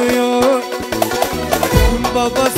oynuyor Babasının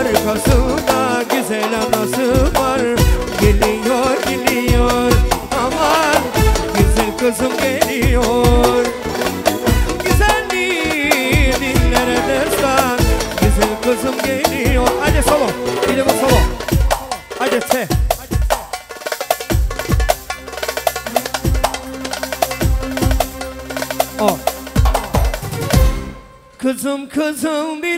Arkasında güzel anası var. Geliyor geliyor. Aman Güzel kızım geliyor. Güzelliği dillere destan. Güzel kızım geliyor. Hadi solo Gidelim solo. Hadi te. Oh. Kızım kızım bir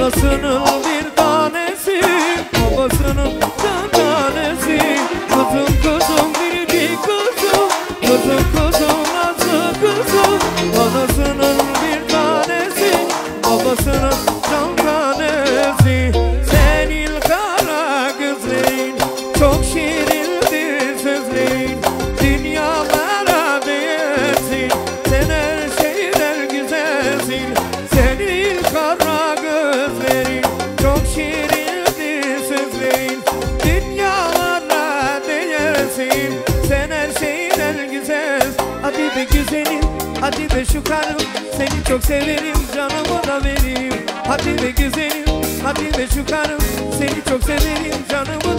Yakasının Çok severim canımı da verim Hatice güzelim Hatice şu karım Seni çok severim canımı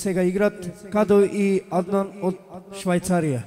сега играт Кадо и Аднан од Швајцарија.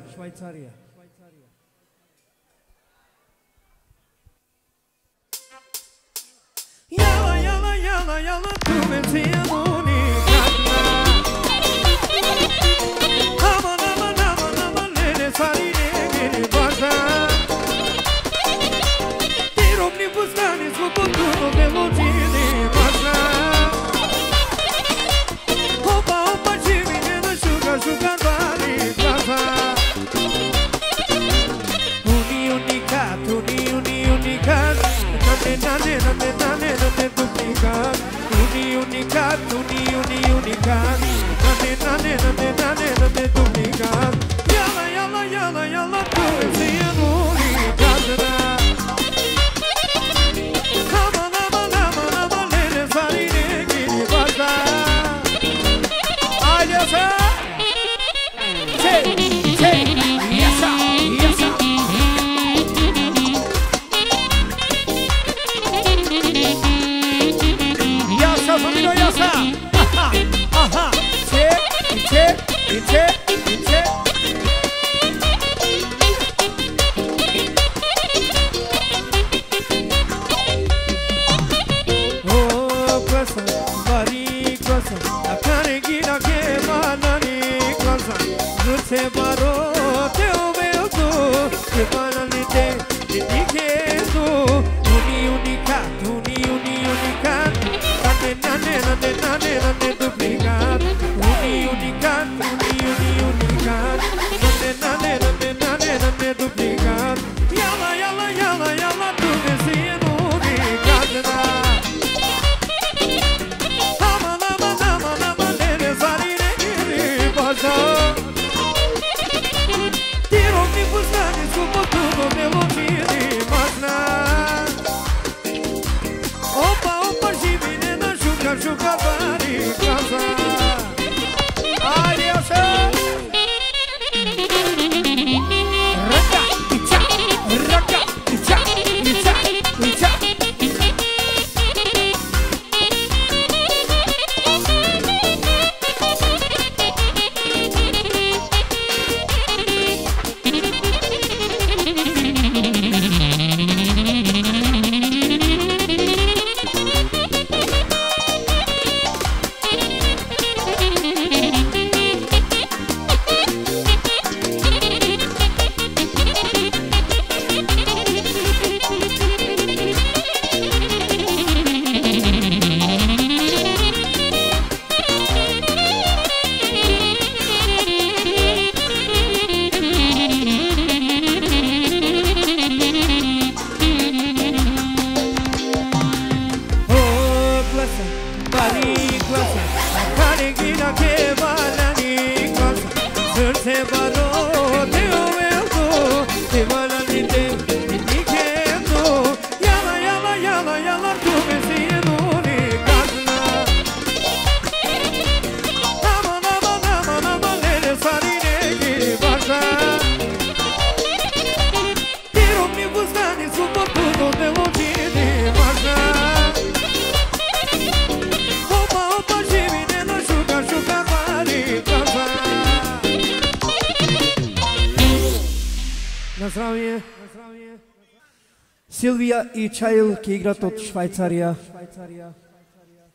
и Чайл играт од Швајцарија.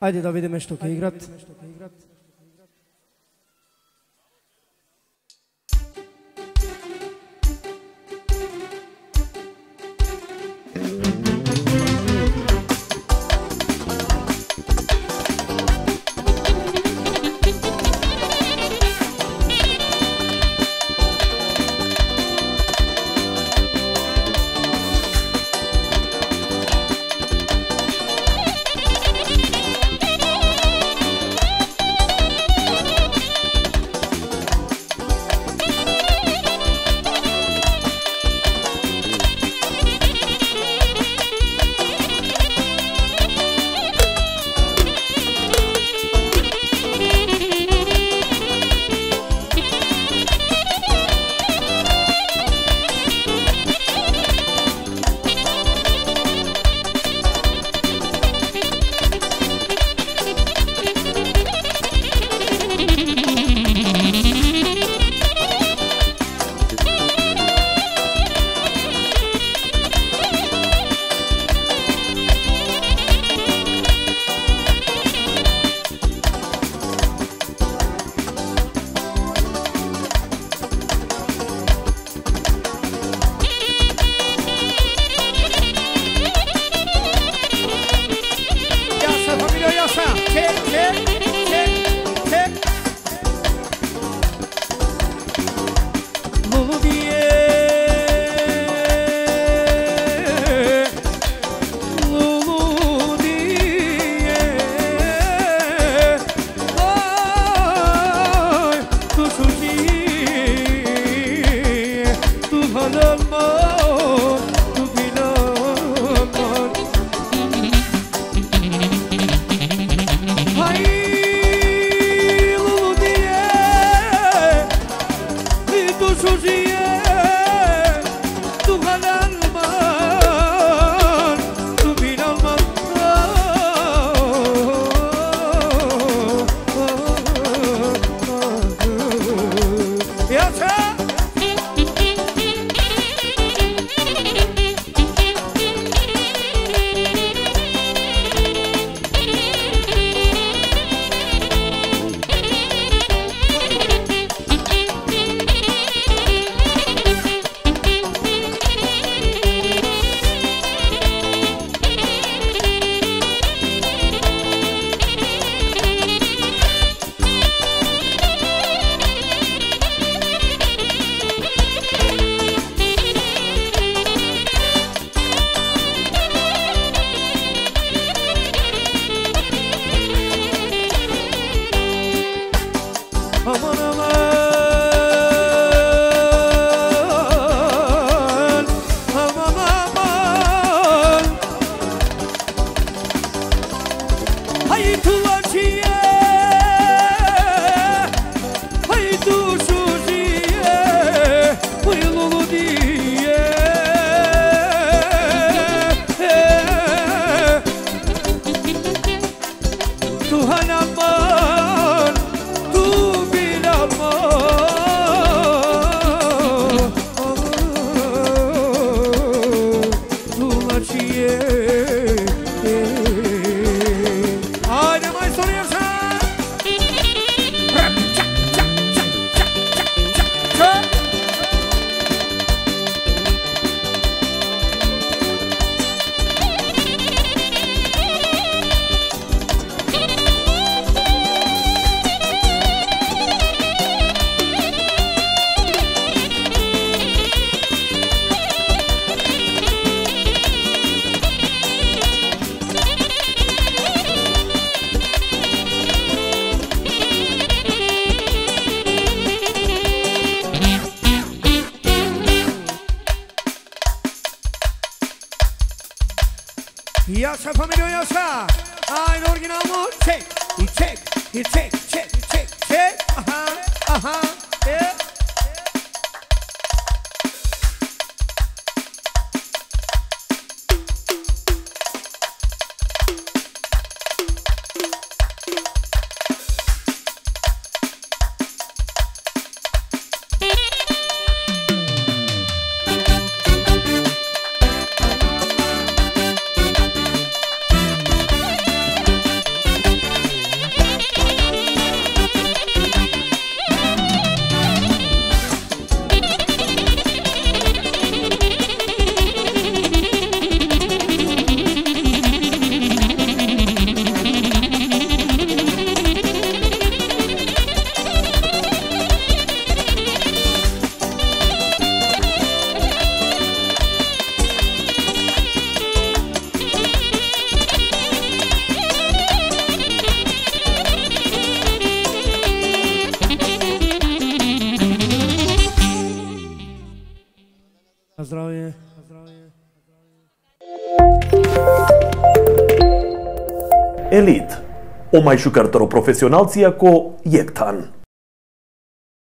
Ајде да видиме што ке играт. мајшукартаро професионалци ако јектан.